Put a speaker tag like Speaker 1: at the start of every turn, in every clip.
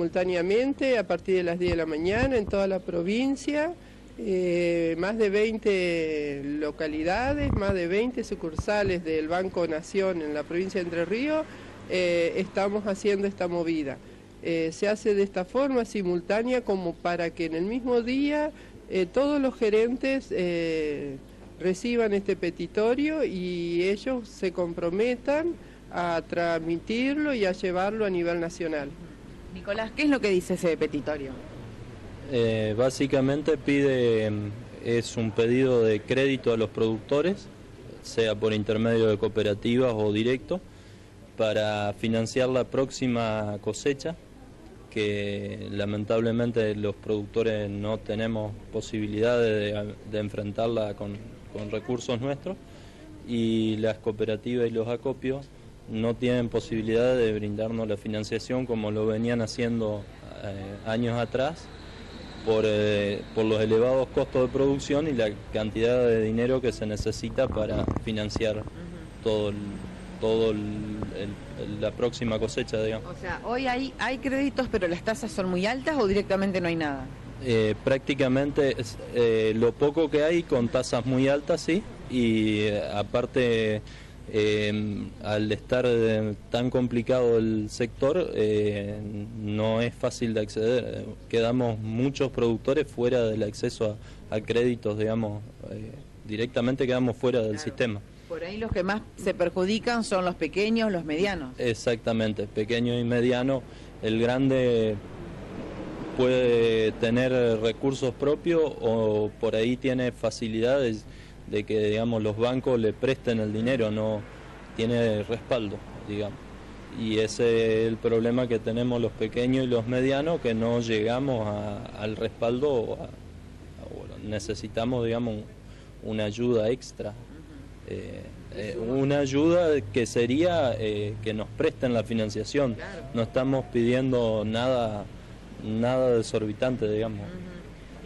Speaker 1: simultáneamente a partir de las 10 de la mañana en toda la provincia. Eh, más de 20 localidades, más de 20 sucursales del Banco Nación en la provincia de Entre Ríos, eh, estamos haciendo esta movida. Eh, se hace de esta forma simultánea como para que en el mismo día todos los gerentes reciban este petitorio y ellos se comprometan a transmitirlo y a llevarlo a nivel nacional.
Speaker 2: Nicolás, ¿qué es lo que dice ese petitorio?
Speaker 3: Eh, básicamente pide, es un pedido de crédito a los productores, sea por intermedio de cooperativas o directo, para financiar la próxima cosecha, que lamentablemente los productores no tenemos posibilidades de, enfrentarla con, recursos nuestros y las cooperativas y los acopios no tienen posibilidad de brindarnos la financiación como lo venían haciendo eh, años atrás por, eh, por los elevados costos de producción y la cantidad de dinero que se necesita para financiar todo todo la próxima cosecha, digamos.
Speaker 2: O sea, hoy hay, hay créditos, pero las tasas son muy altas o directamente no hay nada.
Speaker 3: Eh, prácticamente eh, lo poco que hay con tasas muy altas, sí, y aparte eh, al estar eh, tan complicado el sector, eh, no es fácil de acceder. Quedamos muchos productores fuera del acceso a, créditos, digamos, directamente quedamos fuera del sistema.
Speaker 2: Por ahí los que más se perjudican son los pequeños, los medianos.
Speaker 3: Exactamente, pequeño y mediano. El grande puede tener recursos propios o por ahí tiene facilidades de que digamos los bancos le presten el dinero, no tiene respaldo, digamos. Y ese es el problema que tenemos los pequeños y los medianos, que no llegamos al respaldo, necesitamos, digamos, una ayuda extra. Eh, eh, una ayuda que sería eh, que nos presten la financiación. No estamos pidiendo nada, nada desorbitante, digamos.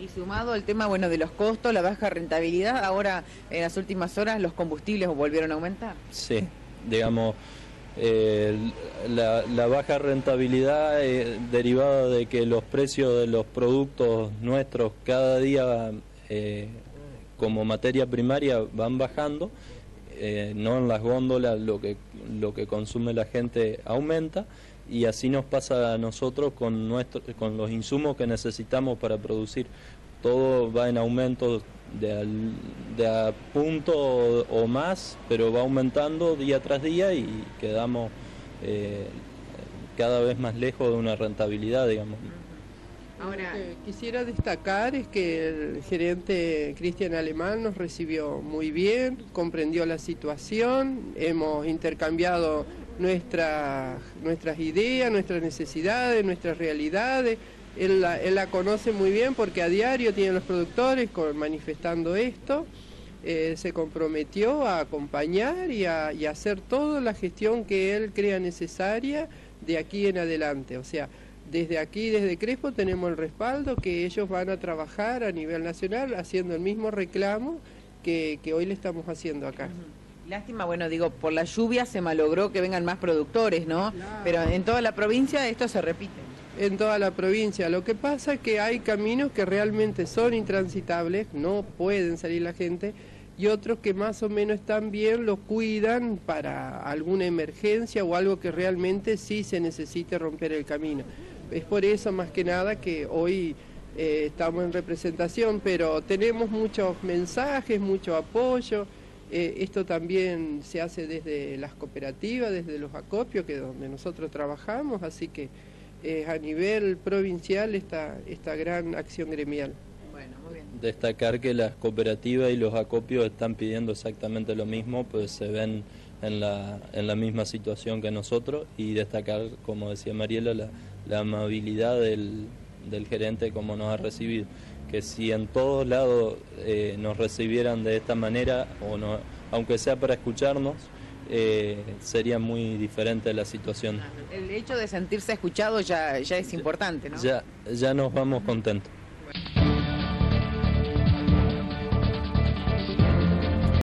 Speaker 2: Y sumado el tema bueno de los costos, la baja rentabilidad, ahora en las últimas horas los combustibles volvieron a aumentar.
Speaker 3: Sí, digamos, eh, la, baja rentabilidad eh, derivada de que los precios de los productos nuestros cada día eh, como materia primaria van bajando, no en las góndolas lo que, lo que consume la gente aumenta y así nos pasa a nosotros con, nuestro, con los insumos que necesitamos para producir. Todo va en aumento de, de a punto o, más, pero va aumentando día tras día y quedamos eh, cada vez más lejos de una rentabilidad, digamos.
Speaker 1: Ahora, Lo que quisiera destacar es que el gerente Cristian Alemán nos recibió muy bien, comprendió la situación, hemos intercambiado nuestras, nuestras ideas, nuestras necesidades, nuestras realidades. Él la, conoce muy bien porque a diario tiene los productores manifestando esto. Eh, se comprometió a acompañar y a, hacer toda la gestión que él crea necesaria de aquí en adelante. O sea, desde aquí, desde Crespo, tenemos el respaldo que ellos van a trabajar a nivel nacional haciendo el mismo reclamo que, hoy le estamos haciendo acá.
Speaker 2: Lástima, bueno, digo, por la lluvia se malogró que vengan más productores, ¿no? Pero en toda la provincia esto se repite.
Speaker 1: En toda la provincia. Lo que pasa es que hay caminos que realmente son intransitables, no pueden salir la gente, y otros que más o menos están bien, lo cuidan para alguna emergencia o algo que realmente sí se necesite romper el camino. Es por eso más que nada que hoy eh, estamos en representación, pero tenemos muchos mensajes, mucho apoyo. Eh, esto también se hace desde las cooperativas, desde los acopios, que es donde nosotros trabajamos, así que es a nivel provincial esta, esta gran acción gremial.
Speaker 3: Bueno, muy bien. Destacar que las cooperativas y los acopios están pidiendo exactamente lo mismo, pues se ven en la, en la misma situación que nosotros y destacar, como decía Mariela, la, la amabilidad del, del gerente como nos ha recibido que si en todos lados eh, nos recibieran de esta manera, o no, aunque sea para escucharnos, eh, sería muy diferente la situación.
Speaker 2: El hecho de sentirse escuchado ya, ya es importante, ¿no?
Speaker 3: Ya, ya nos vamos contentos.